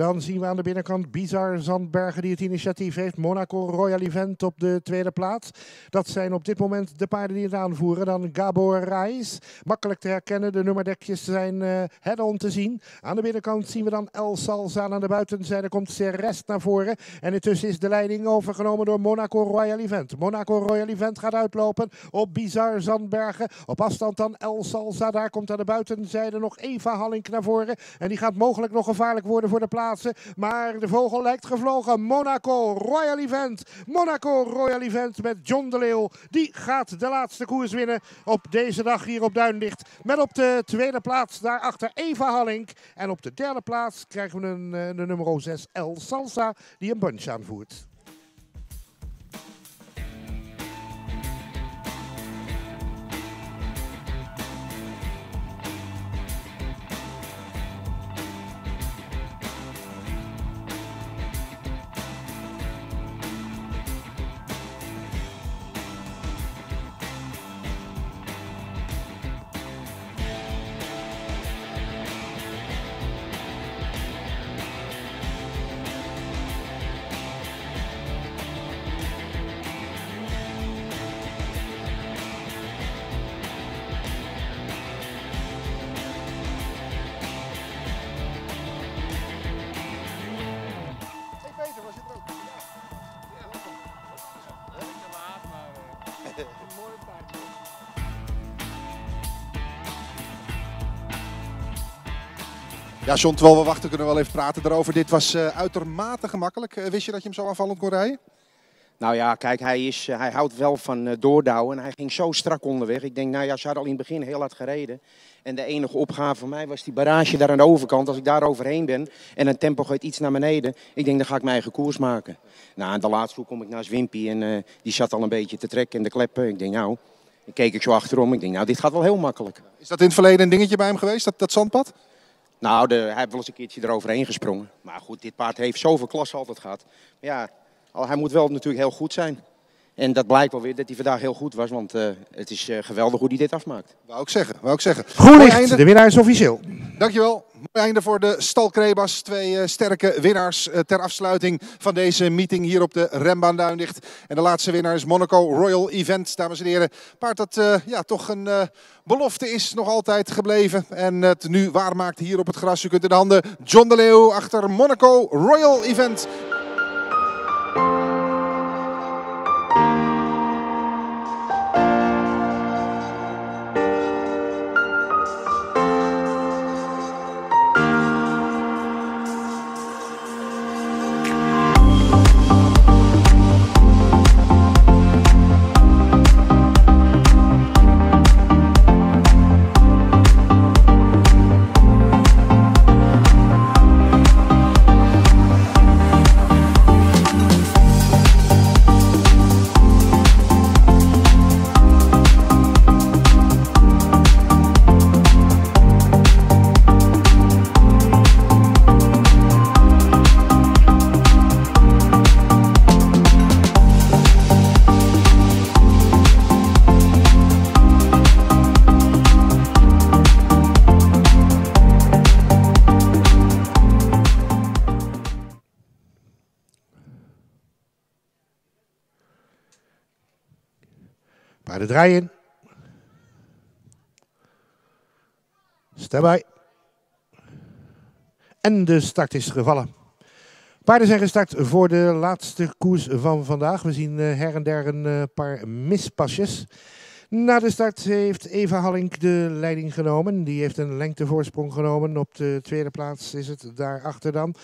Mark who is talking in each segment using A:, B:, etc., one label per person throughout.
A: Dan zien we aan de binnenkant Bizar Zandbergen die het initiatief heeft. Monaco Royal Event op de tweede plaats. Dat zijn op dit moment de paarden die het aanvoeren. Dan Gabor Reis, makkelijk te herkennen. De nummerdekjes zijn uh, head-on te zien. Aan de binnenkant zien we dan El Salza. Aan de buitenzijde komt Serest naar voren. En intussen is de leiding overgenomen door Monaco Royal Event. Monaco Royal Event gaat uitlopen op Bizar Zandbergen. Op afstand dan El Salza. Daar komt aan de buitenzijde nog Eva Hallink naar voren. En die gaat mogelijk nog gevaarlijk worden voor de Maar de vogel lijkt gevlogen. Monaco Royal Event. Monaco Royal Event met John de Leeuw. Die gaat de laatste koers winnen op deze dag hier op Duinlicht. Met op de tweede plaats daarachter Eva Hallink. En op de derde plaats krijgen we een, eh, de nummer 6 El Salsa die een bunch aanvoert.
B: Ja, John, terwijl we wachten kunnen we wel even praten erover. Dit was uh, uitermate gemakkelijk. Uh, wist je dat je hem zo aanvallend kon rijden?
C: Nou ja, kijk, hij, is, uh, hij houdt wel van doordouwen. En hij ging zo strak onderweg. Ik denk, nou ja, ze hadden al in het begin heel hard gereden. En de enige opgave voor mij was die barrage daar aan de overkant. Als ik daar overheen ben en een tempo gaat iets naar beneden. Ik denk, dan ga ik mijn eigen koers maken. Nou, en de laatste kom ik naar Wimpy en die zat al een beetje te trekken in de kleppen. Ik denk, nou, dan keek ik zo achterom. Ik denk, nou, dit gaat wel heel makkelijk.
B: Is dat in het verleden een dingetje bij hem geweest, dat, dat zandpad?
C: Nou, de, hij heeft wel eens een keertje eroverheen gesprongen. Maar goed, dit paard heeft zoveel klasse altijd gehad. Maar ja, hij moet wel natuurlijk heel goed zijn. En dat blijkt wel weer dat hij vandaag heel goed was, want uh, het is uh, geweldig hoe hij dit afmaakt.
B: Wou ik zeggen, wou ik zeggen.
A: Goed einde. de winnaar is officieel.
B: Dankjewel. Mooi einde voor de Stal Krebas. Twee uh, sterke winnaars ter afsluiting van deze meeting hier op de Rembaan Duinlicht. En de laatste winnaar is Monaco Royal Event, dames en heren. Paard dat ja, toch een belofte is nog altijd gebleven. En het nu waarmaakt hier op het gras. U kunt in de handen John de Leeuw achter Monaco Royal Event.
A: Paarden draaien. Stem bij. En de start is gevallen. Paarden zijn gestart voor de laatste koers van vandaag. We zien uh, her en der een uh, paar mispasjes. Na de start heeft Eva Hallink de leiding genomen. Die heeft een lengtevoorsprong genomen. Op de tweede plaats is het daarachter dan.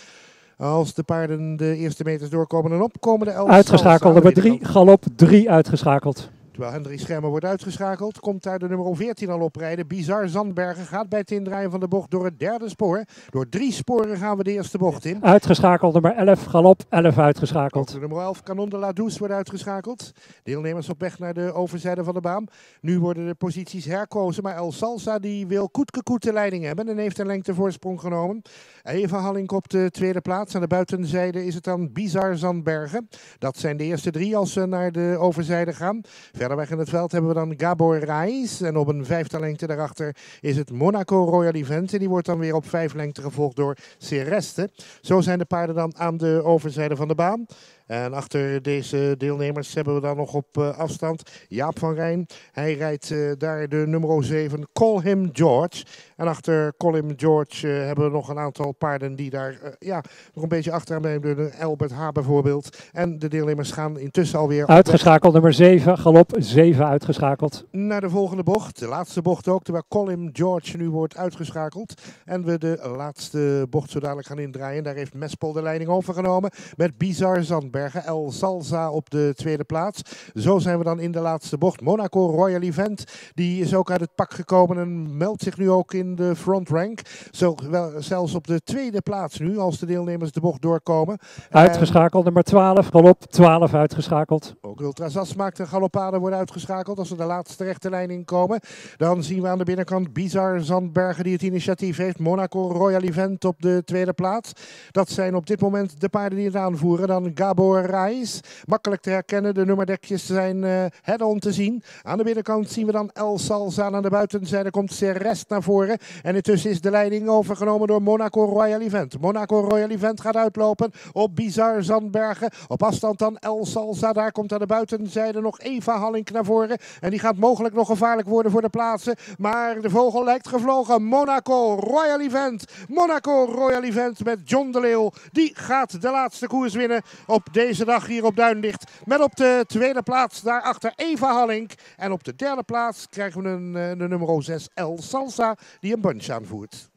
A: Als de paarden de eerste meters doorkomen en op, komen de elf.
D: Uitgeschakeld, nummer 3, galop 3 uitgeschakeld.
A: Terwijl Hendrik Schermer wordt uitgeschakeld, komt daar de nummer 14 al oprijden. Bizar Zandbergen gaat bij het indraaien van de bocht door het derde spoor. Door drie sporen gaan we de eerste bocht in.
D: Uitgeschakeld, nummer 11, galop, 11 uitgeschakeld.
A: de nummer 11, Canon de la Douce wordt uitgeschakeld. Deelnemers op weg naar de overzijde van de baan. Nu worden de posities herkozen, maar El Salsa die wil koetkekoet de leiding hebben en heeft een lengtevoorsprong genomen. Eva Hallink op de tweede plaats. Aan de buitenzijde is het dan Bizar Zandbergen. Dat zijn de eerste drie als ze naar de overzijde gaan. Verder weg in het veld hebben we dan Gabor Reis. En op een vijfde lengte daarachter is het Monaco Royal Event. En die wordt dan weer op vijf lengte gevolgd door Sereste. Zo zijn de paarden dan aan de overzijde van de baan. En achter deze deelnemers hebben we dan nog op uh, afstand Jaap van Rijn. Hij rijdt uh, daar de nummer 7, Call Him George. En achter Call Him George uh, hebben we nog een aantal paarden die daar ja, nog een beetje achteraan blijven. Albert H bijvoorbeeld. En de deelnemers gaan intussen alweer...
D: Uitgeschakeld nummer 7, galop 7 uitgeschakeld.
A: Naar de volgende bocht. De laatste bocht ook, waar Call Him George nu wordt uitgeschakeld. En we de laatste bocht zo dadelijk gaan indraaien. Daar heeft Mespol de leiding overgenomen met Bizar Zandberg. El Salza op de tweede plaats. Zo zijn we dan in de laatste bocht. Monaco Royal Event, die is ook uit het pak gekomen en meldt zich nu ook in de front rank. Zo, wel, zelfs op de tweede plaats nu, als de deelnemers de bocht doorkomen.
D: Uitgeschakeld, nummer 12, galop 12 uitgeschakeld.
A: Ook Ultrazas maakt een galopade, wordt uitgeschakeld. Als we de laatste rechte lijn inkomen, dan zien we aan de binnenkant Bizar Zandbergen die het initiatief heeft. Monaco Royal Event op de tweede plaats. Dat zijn op dit moment de paarden die het aanvoeren. Dan Gabo Reis. Makkelijk te herkennen. De nummerdekjes zijn uh, head-on te zien. Aan de binnenkant zien we dan El Salza. Aan de buitenzijde komt Serest naar voren. En intussen is de leiding overgenomen door Monaco Royal Event. Monaco Royal Event gaat uitlopen op Bizar Zandbergen. Op afstand dan El Salza. Daar komt aan de buitenzijde nog Eva Hallink naar voren. En die gaat mogelijk nog gevaarlijk worden voor de plaatsen. Maar de vogel lijkt gevlogen. Monaco Royal Event. Monaco Royal Event met John de Leeuw. Die gaat de laatste koers winnen op deze dag hier op Duinlicht. Met op de tweede plaats daarachter Eva Hallink. En op de derde plaats krijgen we een, eh, de nummer 6 El Salsa die een bunch aanvoert.